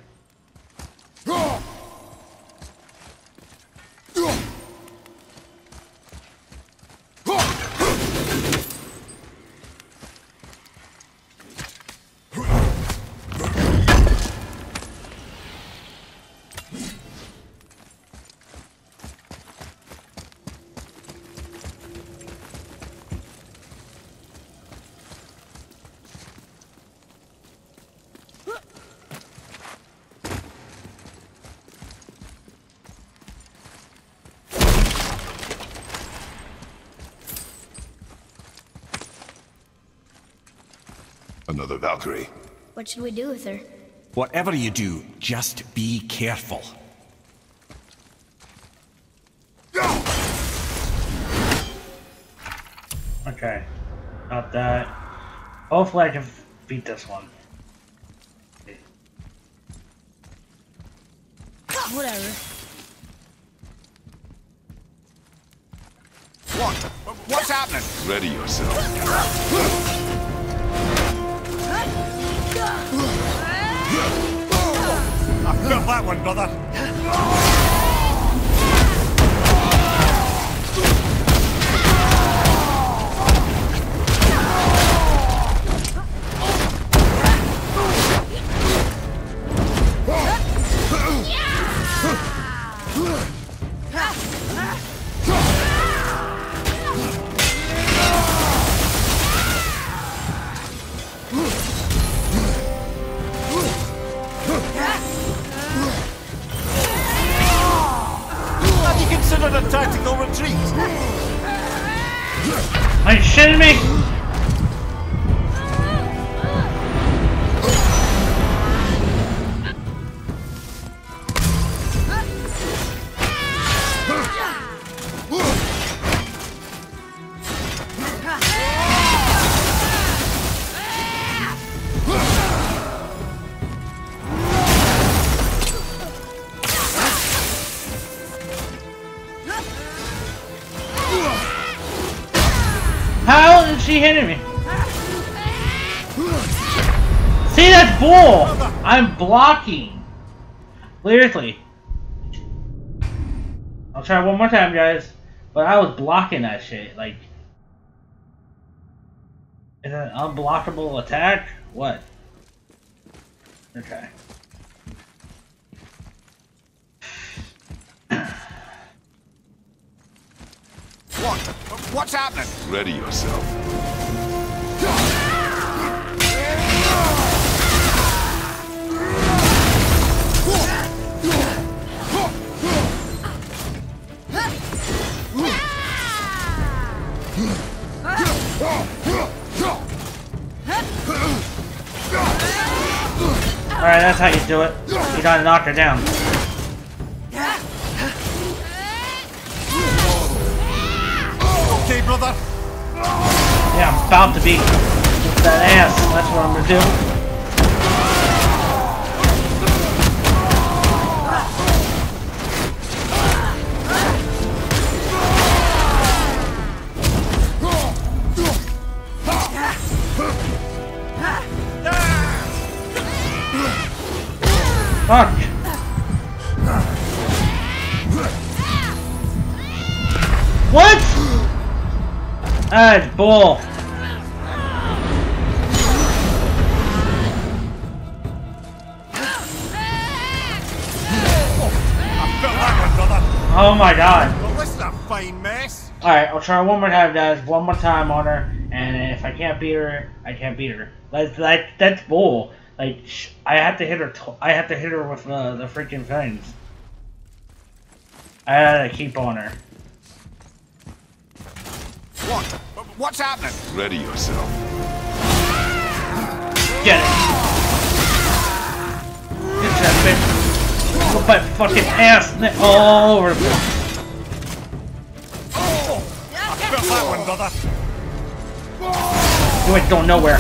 Another Valkyrie. What should we do with her? Whatever you do, just be careful. Okay. Not that. Hopefully I can beat this one. One, brother. Lyrically. I'll try one more time, guys. But I was blocking that shit. Like, is it an unblockable attack? What? Okay. What? What's happening? Ready yourself. Alright, that's how you do it. You gotta knock her down. Okay, brother. Yeah, I'm about to beat that ass. That's what I'm gonna do. Ah, bull. Oh my god. Well, this is a fine mess. Alright, I'll try one more time, guys. One more time on her. And if I can't beat her, I can't beat her. That's, that, that's bull. Like, I have to hit her. I have to hit her with uh, the freaking things. I gotta keep on her. What's happening? Ready yourself. Get it. Get that bitch. Put my fucking ass all over the place. Felt that one, brother. You ain't going nowhere.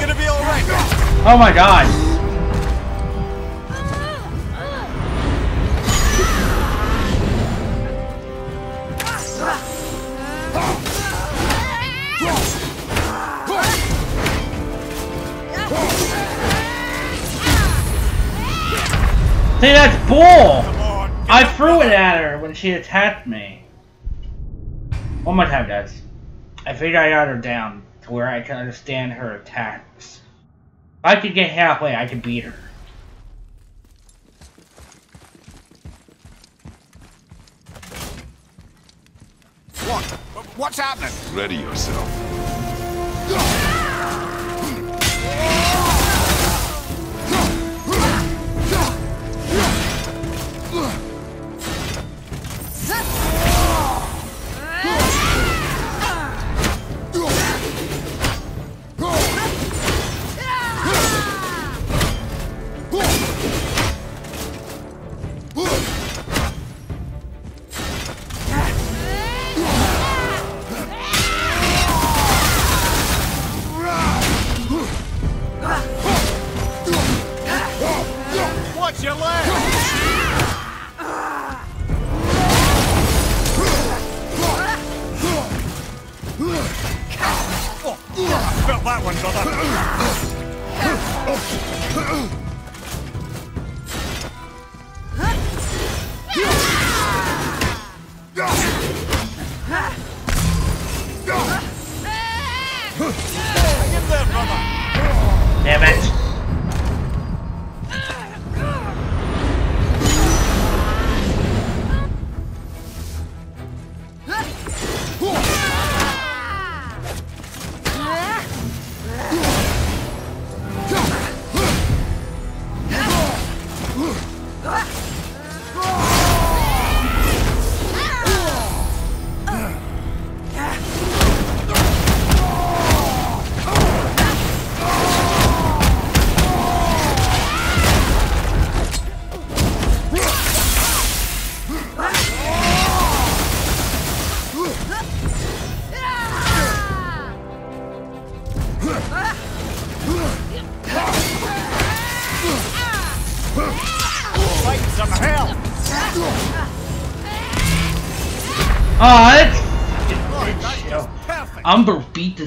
Gonna be alright. Oh my god. See, that's bull! I threw it at her when she attacked me. One more time, guys. I figured I got her down to where I can understand her attacks. If I could get halfway, I could beat her. What? What's happening? Ready yourself.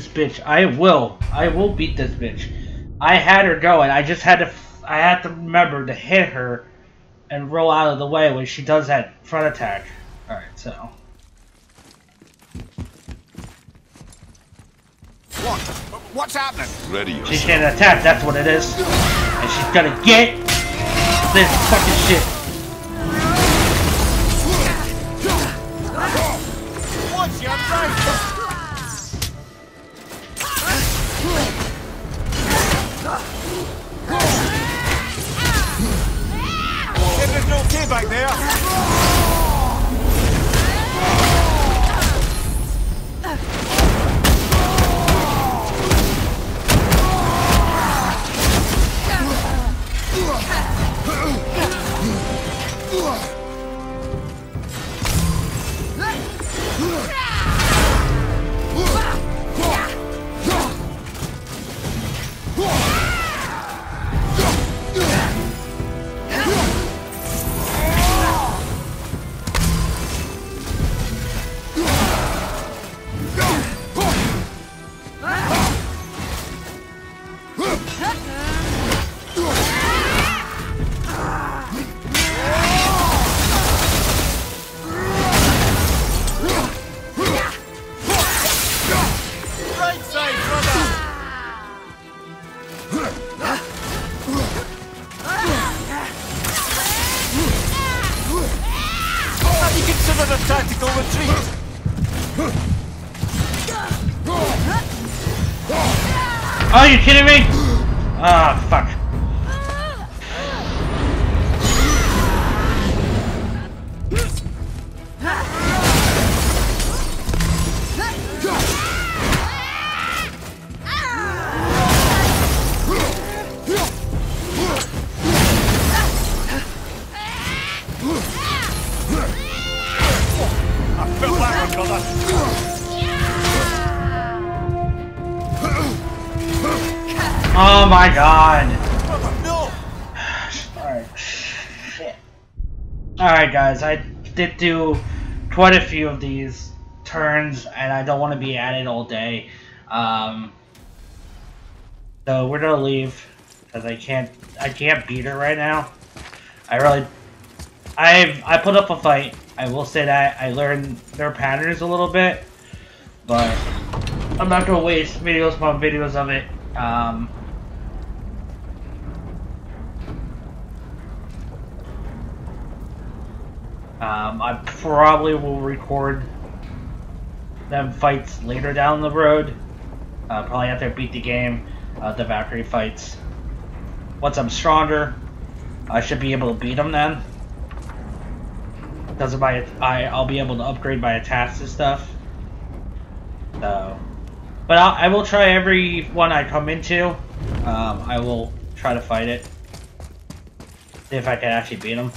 Bitch. I will. I will beat this bitch. I had her going. I just had to. I had to remember to hit her and roll out of the way when she does that front attack. All right, so What? What's happening? Ready she yourself. can't attack. That's what it is, and she's gonna get this fucking shit. Are you kidding me? Did do quite a few of these turns, and I don't want to be at it all day. Um, so we're gonna leave because I can't. I can't beat her right now. I really. I I put up a fight. I will say that I learned their patterns a little bit, but I'm not gonna waste videos upon videos of it. Um, Um, I probably will record them fights later down the road. Uh, probably after I beat the game, uh, the Valkyrie fights. Once I'm stronger, I should be able to beat them then. Because of my, I, I'll be able to upgrade my attacks and stuff. So, but I'll, I will try every one I come into. Um, I will try to fight it. See if I can actually beat them.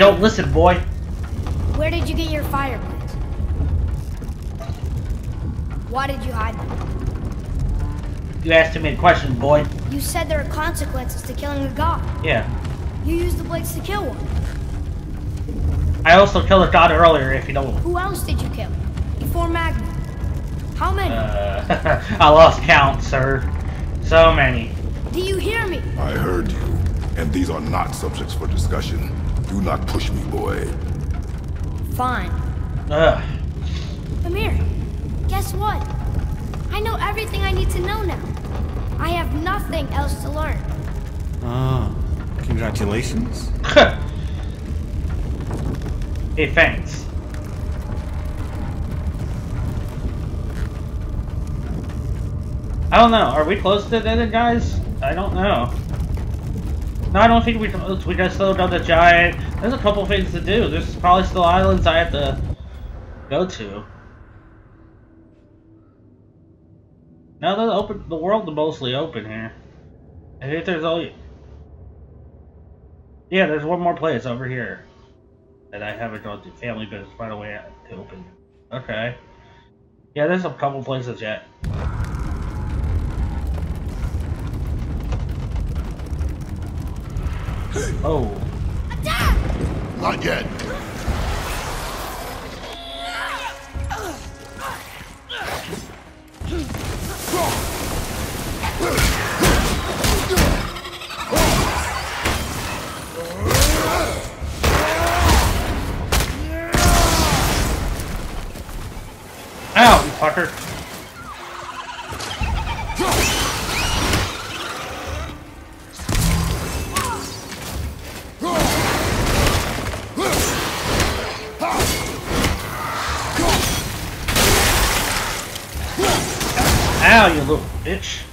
Wanted was the But you don't listen, boy. Where did you get your fire blades? Why did you hide them? You asked too many questions, boy. You said there are consequences to killing a god. Yeah. You used the blades to kill one. I also killed a god earlier, if you don't. Who else did you kill? Before Magni? How many? Uh, *laughs* I lost count, sir. So many. Do you hear me? I heard you, and these are not subjects for discussion. Do not push me, boy. Fine. Ugh. Mimir, guess what? I know everything I need to know now. I have nothing else to learn. Ah, congratulations. *laughs* hey, thanks. I don't know. Are we close to the end, guys? I don't know. No, I don't think we we just still down the giant. There's a couple things to do. There's probably still islands I have to go to. Now the open, the world is mostly open here. I think there's only. Yeah, there's one more place over here that I haven't gone to. Family business, by the way, to open. Okay. Yeah, there's a couple places yet. Oh. Not yet. Ow, you fucker. Ow, you little bitch.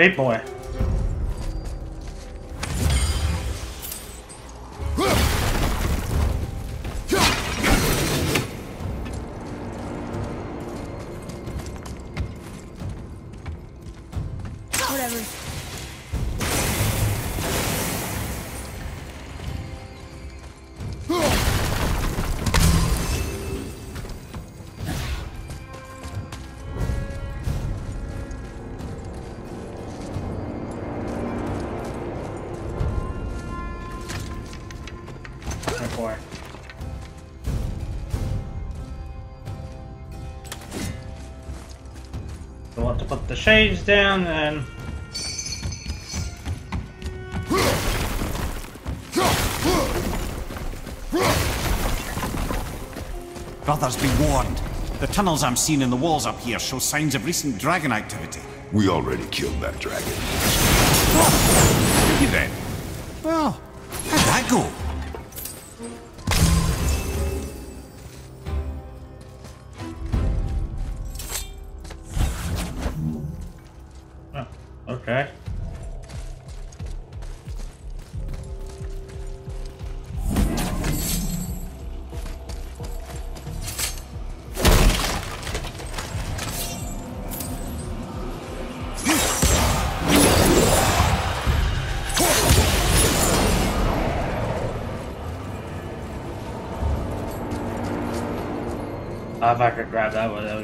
Fake boy. Shades down and Brothers, be warned. The tunnels I'm seeing in the walls up here show signs of recent dragon activity. We already killed that dragon. Did you then? If I could grab that one, that.